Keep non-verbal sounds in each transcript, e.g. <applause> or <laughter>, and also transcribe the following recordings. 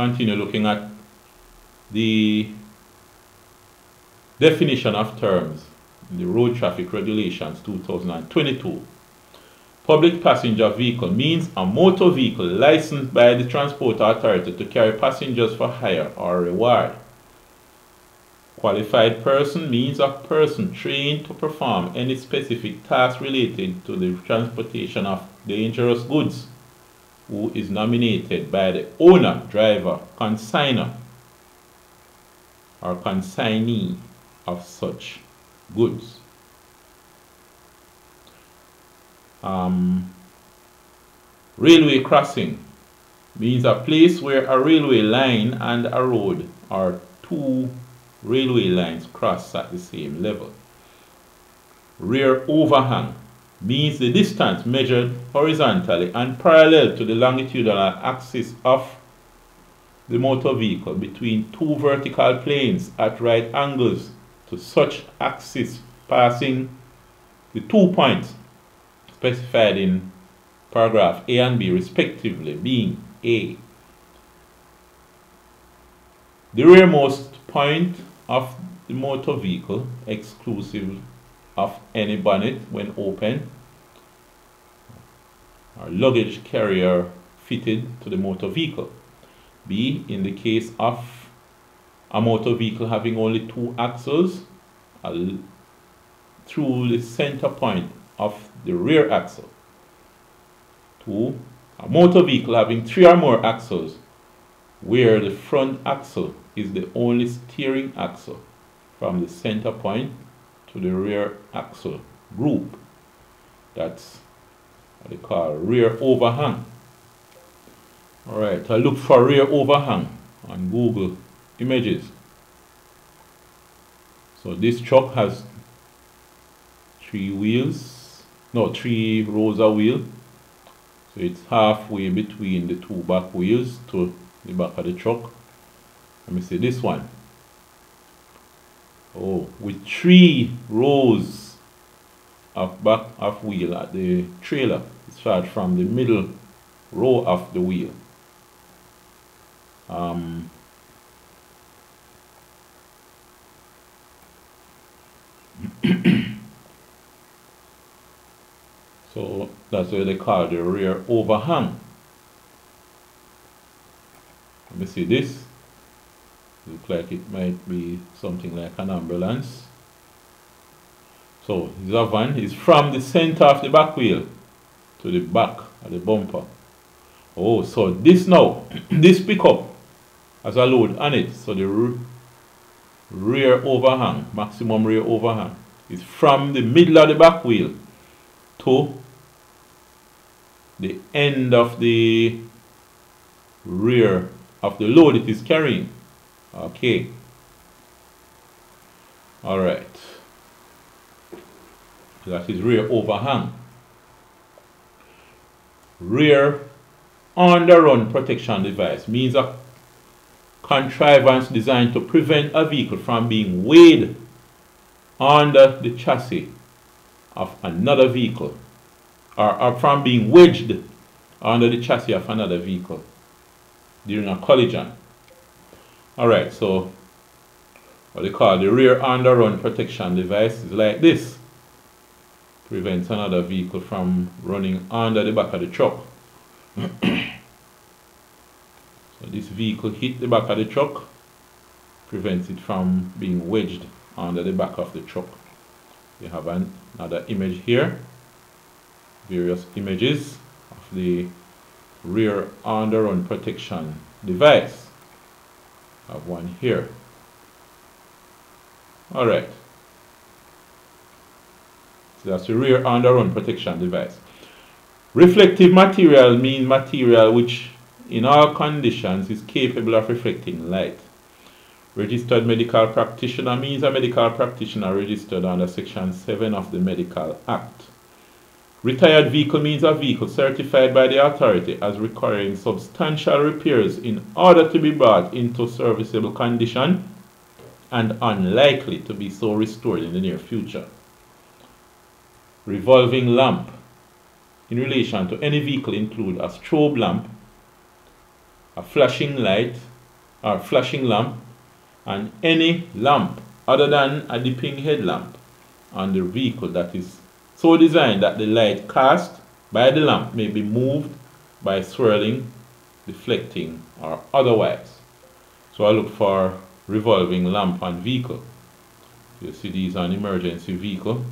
continue looking at the definition of terms in the Road Traffic Regulations 2022. Public passenger vehicle means a motor vehicle licensed by the Transport Authority to carry passengers for hire or reward. Qualified person means a person trained to perform any specific task related to the transportation of dangerous goods who is nominated by the owner, driver, consigner, or consignee of such goods. Um, railway crossing means a place where a railway line and a road or two railway lines cross at the same level. Rear overhang means the distance measured horizontally and parallel to the longitudinal axis of the motor vehicle between two vertical planes at right angles to such axis passing the two points specified in paragraph A and B respectively being A. The rearmost point of the motor vehicle exclusive of any bonnet when open or luggage carrier fitted to the motor vehicle. B. In the case of a motor vehicle having only two axles through the center point of the rear axle. 2. A motor vehicle having three or more axles where the front axle is the only steering axle from the center point to the rear axle group. That's what they call rear overhang. Alright, I look for rear overhang on Google Images. So this truck has three wheels, no, three rows of wheel. So it's halfway between the two back wheels to the back of the truck. Let me see this one. Oh, with three rows of back of wheel at the trailer. It starts from the middle row of the wheel. Um, <coughs> so that's what they call the rear overhang. Let me see this. Looks like it might be something like an ambulance. So this van is from the center of the back wheel to the back of the bumper. Oh, so this now, <coughs> this pickup has a load on it. So the rear overhang, maximum rear overhang, is from the middle of the back wheel to the end of the rear of the load it is carrying. Okay. Alright. That is rear overhang. Rear underrun protection device means a contrivance designed to prevent a vehicle from being weighed under the chassis of another vehicle or, or from being wedged under the chassis of another vehicle during a collision. Alright, so what they call the rear underrun protection device is like this. Prevents another vehicle from running under the back of the truck. <coughs> So this vehicle hit the back of the truck, prevents it from being wedged under the back of the truck. You have an, another image here, various images of the rear underrun protection device. Have one here. Alright. So that's the rear underrun protection device. Reflective material means material which in all conditions is capable of reflecting light. Registered medical practitioner means a medical practitioner registered under Section 7 of the Medical Act. Retired vehicle means a vehicle certified by the authority as requiring substantial repairs in order to be brought into serviceable condition and unlikely to be so restored in the near future. Revolving lamp in relation to any vehicle include a strobe lamp, a flashing light, or flashing lamp and any lamp other than a dipping headlamp on the vehicle that is so designed that the light cast by the lamp may be moved by swirling, deflecting or otherwise. So I look for revolving lamp on vehicle. You see these on emergency vehicle,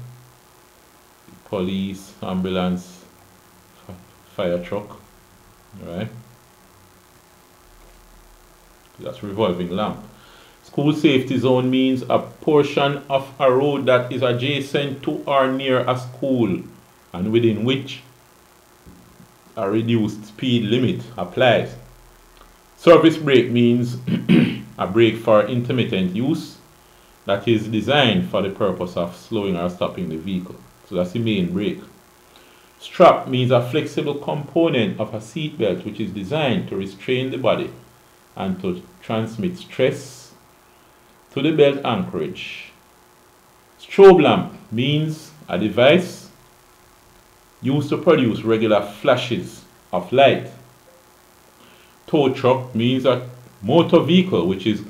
police, ambulance, fire truck, right? That's revolving lamp. School safety zone means a portion of a road that is adjacent to or near a school and within which a reduced speed limit applies. Service brake means <clears throat> a brake for intermittent use that is designed for the purpose of slowing or stopping the vehicle. So that's the main brake. Strap means a flexible component of a seat belt which is designed to restrain the body and to transmit stress to the belt anchorage. Strobe lamp means a device used to produce regular flashes of light. Tow truck means a motor vehicle which is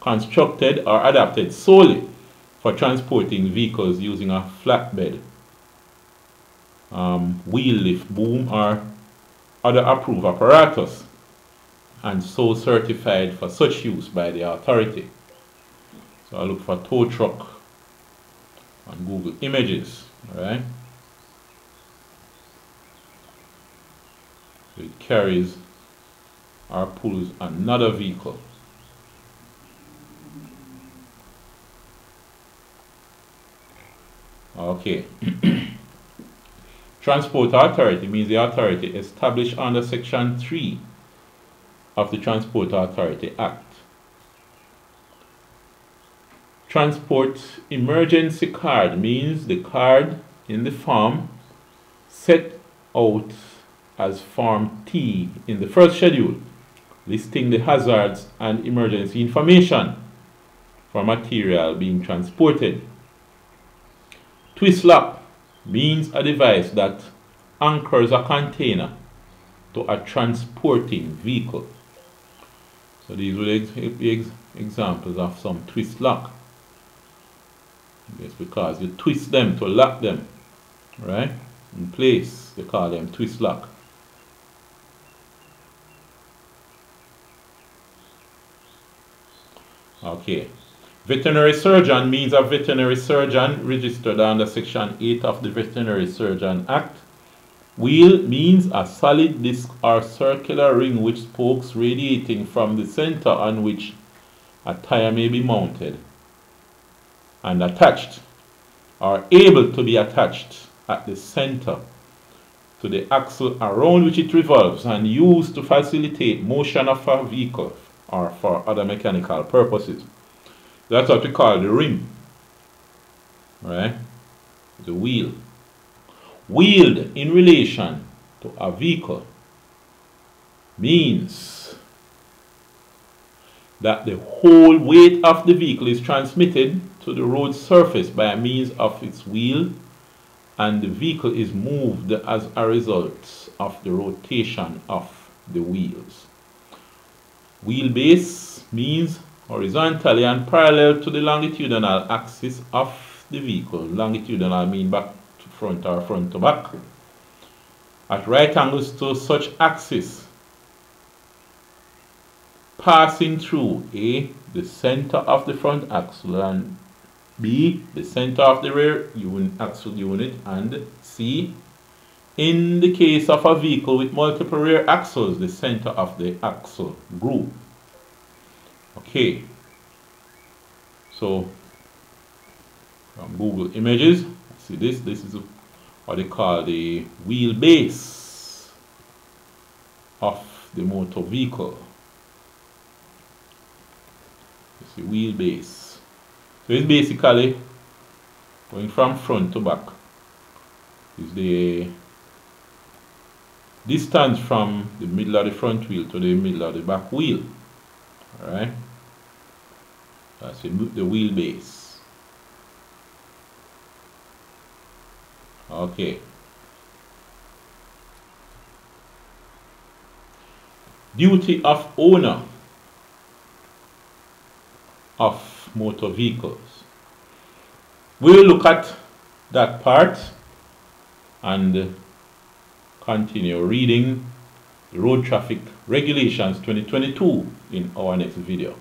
constructed or adapted solely for transporting vehicles using a flatbed, um, wheel lift, boom, or other approved apparatus, and so certified for such use by the authority. So I look for tow truck on Google Images, alright? So it carries or pulls another vehicle. Okay. <coughs> Transport Authority means the authority established under Section 3 of the Transport Authority Act. Transport emergency card means the card in the form set out as Form T in the first schedule, listing the hazards and emergency information for material being transported. Twist lock means a device that anchors a container to a transporting vehicle. So these were examples of some twist lock. Yes, because you twist them to lock them, right? In place, they call them twist lock. Okay. Veterinary surgeon means a veterinary surgeon registered under Section 8 of the Veterinary Surgeon Act. Wheel means a solid disc or circular ring with spokes radiating from the center on which a tire may be mounted and attached are able to be attached at the center to the axle around which it revolves and used to facilitate motion of a vehicle or for other mechanical purposes. That's what we call the rim, right? The wheel. Wheeled in relation to a vehicle means that the whole weight of the vehicle is transmitted to the road surface by means of its wheel and the vehicle is moved as a result of the rotation of the wheels. Wheelbase means horizontally and parallel to the longitudinal axis of the vehicle. Longitudinal mean back to front or front to back. At right angles to such axis, passing through A, the center of the front axle and B, the center of the rear unit, axle unit, and C, in the case of a vehicle with multiple rear axles, the center of the axle group. Okay, so from Google Images, see this, this is what they call the wheelbase of the motor vehicle. It's the wheelbase. So it's basically going from front to back. Is the distance from the middle of the front wheel to the middle of the back wheel. Alright? That's the, the wheelbase. Okay. Duty of owner of motor vehicles. We'll look at that part and continue reading the Road Traffic Regulations 2022 in our next video.